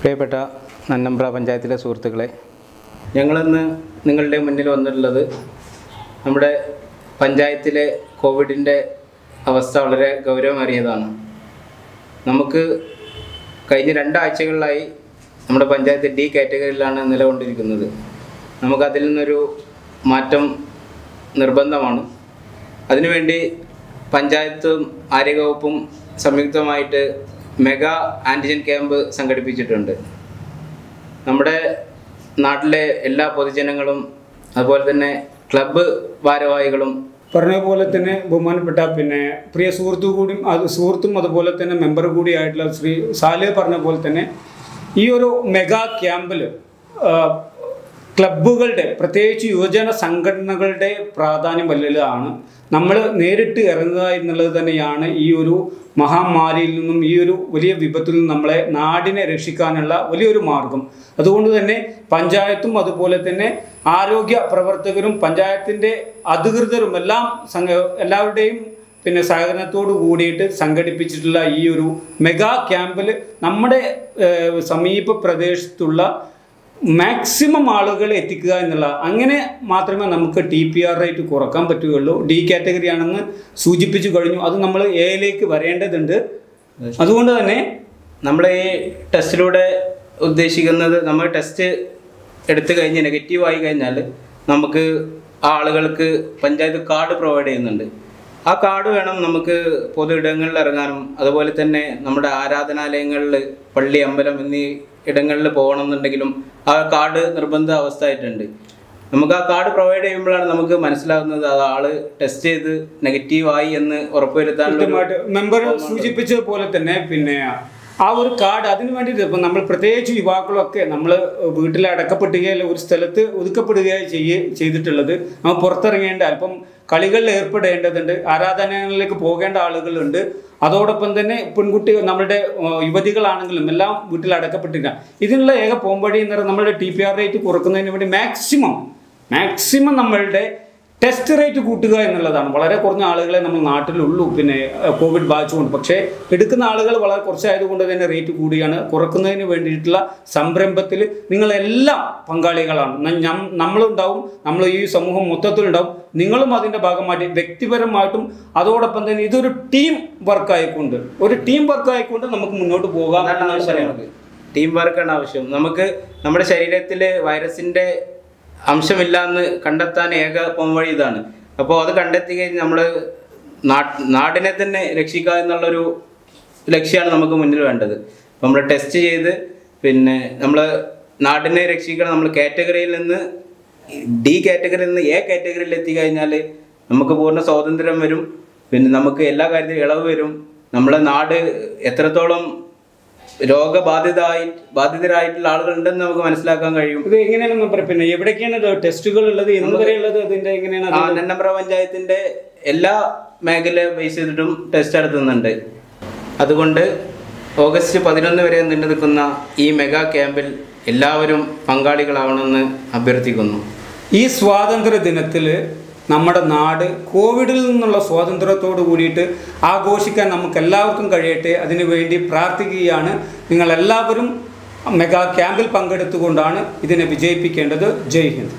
പ്രിയപ്പെട്ട നന്നമ്പ്ര പഞ്ചായത്തിലെ സുഹൃത്തുക്കളെ ഞങ്ങളിന്ന് നിങ്ങളുടെ മുന്നിൽ വന്നിട്ടുള്ളത് നമ്മുടെ പഞ്ചായത്തിലെ കോവിഡിന്റെ അവസ്ഥ വളരെ ഗൗരവമേറിയതാണ്. നമുക്ക് കഴിഞ്ഞ രണ്ടാഴ്ചകളിലായി നമ്മുടെ പഞ്ചായത്ത് ഡി കാറ്റഗറിയിലാണ് നിലകൊണ്ടിരിക്കുന്നത്. നമുക്കതിൽ നിന്നൊരു മാറ്റം നിർബന്ധമാണ്. അതിനുവേണ്ടി പഞ്ചായത്തും ആരോഗ്യവകുപ്പും സംയുക്തമായിട്ട് മെഗാ ആന്റിജൻ ക്യാമ്പ് സംഘടിപ്പിച്ചിട്ടുണ്ട്. നമ്മുടെ നാട്ടിലെ എല്ലാ പൊതുജനങ്ങളും അതുപോലെ തന്നെ ക്ലബ്ബ് ഭാരവാഹികളും. പറഞ്ഞ പോലെ തന്നെ ബഹുമാനപ്പെട്ട പിന്നെ പ്രിയ സുഹൃത്തു കൂടിയും അത് സുഹൃത്തും അതുപോലെ തന്നെ മെമ്പർ കൂടിയായിട്ടുള്ള ശ്രീ സാലേ പറഞ്ഞ പോലെ തന്നെ ഈ ഒരു മെഗാ ക്യാമ്പിൽ ക്ലബ്ബുകളുടെ പ്രത്യേകിച്ച് യുവജന സംഘടനകളുടെ പ്രാധാന്യം വലുതാണ്. നമ്മൾ നേരിട്ട് ഇറങ്ങുക എന്നുള്ളത് തന്നെയാണ് ഈ ഒരു മഹാമാരിയിൽ നിന്നും ഈ ഒരു വലിയ വിപത്തിൽ നിന്നും നമ്മളെ നാടിനെ രക്ഷിക്കാനുള്ള വലിയൊരു മാർഗം. അതുകൊണ്ട് തന്നെ പഞ്ചായത്തും അതുപോലെ തന്നെ ആരോഗ്യ പ്രവർത്തകരും പഞ്ചായത്തിന്റെ അധികൃതരും എല്ലാം സംഘ എല്ലാവരുടെയും പിന്നെ സഹകരണത്തോട് കൂടിയിട്ട് സംഘടിപ്പിച്ചിട്ടുള്ള ഈ ഒരു മെഗാ ക്യാമ്പിൽ നമ്മുടെ സമീപ പ്രദേശത്തുള്ള മാക്സിമം ആളുകൾ എത്തിക്കുക എന്നുള്ള അങ്ങനെ മാത്രമേ നമുക്ക് ടി പി ആർ റേറ്റ് കുറയ്ക്കാൻ പറ്റുകയുള്ളൂ. ഡി കാറ്റഗറി ആണെന്ന് സൂചിപ്പിച്ചു കഴിഞ്ഞു. അത് നമ്മൾ എയിലേക്ക് വരേണ്ടതുണ്ട്. അതുകൊണ്ട് തന്നെ നമ്മൾ ഈ ടെസ്റ്റിലൂടെ ഉദ്ദേശിക്കുന്നത് നമ്മൾ ടെസ്റ്റ് എടുത്തു കഴിഞ്ഞ് നെഗറ്റീവ് ആയി കഴിഞ്ഞാൽ നമുക്ക് ആളുകൾക്ക് പഞ്ചായത്ത് കാർഡ് പ്രൊവൈഡ് ചെയ്യുന്നുണ്ട്. ആ കാർഡ് വേണം നമുക്ക് പൊതു ഇടങ്ങളിൽ ഇറങ്ങാനും. അതുപോലെ തന്നെ നമ്മുടെ ആരാധനാലയങ്ങളിൽ പള്ളി അമ്പലം എന്നീ ഇടങ്ങളിൽ പോകണം എന്നുണ്ടെങ്കിലും ആ കാർഡ് നിർബന്ധ അവസ്ഥ ആയിട്ടുണ്ട് നമുക്ക് ആ കാർഡ് പ്രൊവൈഡ് ചെയ്യുമ്പോഴാണ് നമുക്ക് മനസ്സിലാകുന്നത് അത് ആൾ ടെസ്റ്റ് ചെയ്ത് നെഗറ്റീവ് ആയി എന്ന് ഉറപ്പുവരുത്താൻ സൂചിപ്പിച്ചതുപോലെ തന്നെ പിന്നെ ആ ഒരു കാർഡ് അതിന് വേണ്ടിയിട്ട് ഇപ്പം നമ്മൾ പ്രത്യേകിച്ച് യുവാക്കളൊക്കെ നമ്മൾ വീട്ടിൽ അടക്കപ്പെടുകയോ ഒരു സ്ഥലത്ത് ഒതുക്കപ്പെടുകയോ ചെയ്യ ചെയ്തിട്ടുള്ളത്. നമ്മൾ പുറത്തിറങ്ങേണ്ട അല്പം കളികളിൽ ഏർപ്പെടേണ്ടതുണ്ട് ആരാധനകളിലേക്ക് പോകേണ്ട ആളുകളുണ്ട്. അതോടൊപ്പം തന്നെ പെൺകുട്ടി നമ്മുടെ യുവതികളാണെങ്കിലും എല്ലാം വീട്ടിൽ അടക്കപ്പെട്ടിരിക്കുക. ഇതിനുള്ള ഏക പോംവഴി എന്ന് പറയുന്നത് നമ്മുടെ ടി പി ആർ റേറ്റ് കുറക്കുന്നതിന് വേണ്ടി മാക്സിമം മാക്സിമം നമ്മളുടെ ടെസ്റ്റ് റേറ്റ് കൂട്ടുക എന്നുള്ളതാണ്. വളരെ കുറഞ്ഞ ആളുകളെ നമ്മൾ നാട്ടിലുള്ളൂ. പിന്നെ കോവിഡ് ബാധിച്ചുകൊണ്ട്. പക്ഷേ എടുക്കുന്ന ആളുകൾ വളരെ കുറച്ചായതുകൊണ്ട് തന്നെ റേറ്റ് കൂടിയാണ്. കുറക്കുന്നതിന് വേണ്ടിയിട്ടുള്ള സംരംഭത്തിൽ നിങ്ങളെല്ലാം പങ്കാളികളാണ്. നമ്മളുണ്ടാവും. നമ്മൾ ഈ സമൂഹം മൊത്തത്തിലുണ്ടാവും. നിങ്ങളും അതിന്റെ ഭാഗമായിട്ട് വ്യക്തിപരമായിട്ടും അതോടൊപ്പം തന്നെ ഇതൊരു ടീം വർക്ക് ആയിക്കൊണ്ട്. ഒരു ടീം വർക്ക് ആയിക്കൊണ്ട് നമുക്ക് മുന്നോട്ട് പോകാം എന്നാണ് പറയുന്നത്. ടീം വർക്കാണ് ആവശ്യം. നമുക്ക് നമ്മുടെ ശരീരത്തിൽ വൈറസിന്റെ അംശമില്ല എന്ന് കണ്ടെത്താൻ ഏക പോംവഴി ഇതാണ്. അപ്പോൾ അത് കണ്ടെത്തി കഴിഞ്ഞ് നമ്മൾ നാടിനെ തന്നെ രക്ഷിക്കുക എന്നുള്ളൊരു ലക്ഷ്യമാണ് നമുക്ക് മുന്നിൽ വേണ്ടത്. നമ്മൾ ടെസ്റ്റ് ചെയ്ത് പിന്നെ നമ്മൾ നാടിനെ രക്ഷിക്കണം. നമ്മൾ കാറ്റഗറിയിൽ നിന്ന് ഡി കാറ്റഗറിയിൽ നിന്ന് എ കാറ്റഗറിയിൽ എത്തിക്കഴിഞ്ഞാൽ നമുക്ക് പൂർണ സ്വാതന്ത്ര്യം വരും. പിന്നെ നമുക്ക് എല്ലാ കാര്യത്തിലും ഇളവ് വരും. നമ്മുടെ നാട് എത്രത്തോളം രോഗബാധിതരായി ബാധിതരായിട്ടുള്ള ആളുകൾ ഉണ്ടെന്ന് നമുക്ക് മനസ്സിലാക്കാൻ കഴിയും. ഇത് എങ്ങനെയാണെന്ന് പറ പിന്നെ എവിടേക്കാണ് ടെസ്റ്റുകൾ ഉള്ളത് എന്ന് വരെ ഉള്ളത് അതിന്റെ എങ്ങനെയാണ് നന്നമ്പ്ര പഞ്ചായത്തിന്റെ എല്ലാ മേഖല ബേസ് ചെയ്തിട്ടും ടെസ്റ്റ് നടത്തുന്നുണ്ട്. അതുകൊണ്ട് ഓഗസ്റ്റ് പതിനൊന്ന് വരെ നീണ്ടു നിൽക്കുന്ന ഈ മെഗാ ക്യാമ്പിൽ എല്ലാവരും പങ്കാളികളാവണമെന്ന് അഭ്യർത്ഥിക്കുന്നു. ഈ സ്വാതന്ത്ര്യ ദിനത്തിൽ നമ്മുടെ നാട് കോവിഡിൽ നിന്നുള്ള സ്വാതന്ത്ര്യത്തോട് കൂടിയിട്ട് ആഘോഷിക്കാൻ നമുക്ക് എല്ലാവർക്കും കഴിയട്ടെ അതിനുവേണ്ടി പ്രാർത്ഥിക്കുകയാണ്. നിങ്ങളെല്ലാവരും മെഗാ ക്യാമ്പിൽ പങ്കെടുത്തുകൊണ്ടാണ് ഇതിനെ വിജയിപ്പിക്കേണ്ടത്. ജയ് ഹിന്ദ്.